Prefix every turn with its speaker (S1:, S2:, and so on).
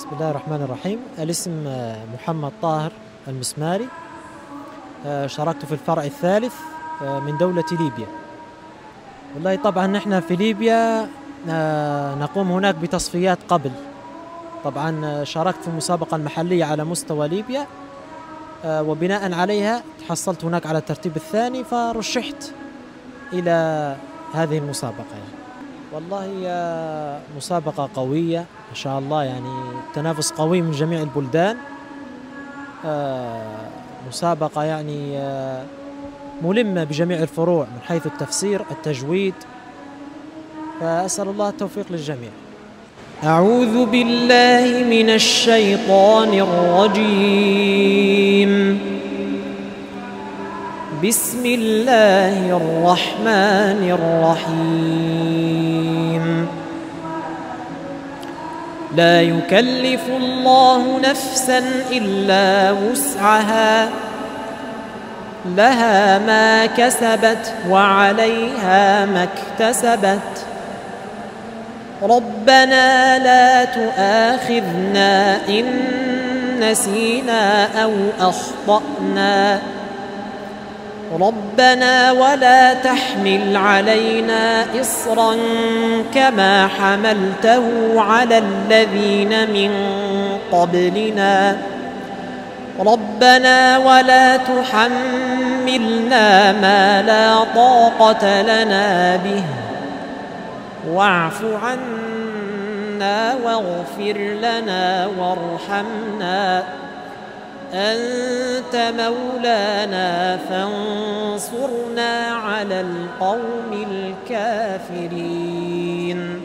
S1: بسم الله الرحمن الرحيم. الاسم آه، محمد طاهر المسماري. آه، شاركت في الفرع الثالث آه، من دولة ليبيا. والله طبعا نحن في ليبيا نقوم هناك بتصفيات قبل. طبعا شاركت في المسابقة المحلية على مستوى ليبيا وبناء عليها تحصلت هناك على الترتيب الثاني فرشحت إلى هذه المسابقة يعني. والله هي مسابقة قوية ما شاء الله يعني تنافس قوي من جميع البلدان. آه، مسابقة يعني آه، ملمة بجميع الفروع من حيث التفسير التجويد. فأسأل الله التوفيق للجميع.
S2: أعوذ بالله من الشيطان الرجيم. بسم الله الرحمن الرحيم. لا يكلف الله نفسا إلا وسعها. لها ما كسبت وعليها ما اكتسبت. ربنا لا تؤاخذنا إن نسينا أو أخطأنا. ربنا ولا تحمل علينا إصرا كما حملته على الذين من قبلنا. ربنا ولا تحملنا ما لا طاقة لنا به. واعف عنا واغفر لنا وارحمنا. أنت مولانا فانصرنا على القوم الكافرين.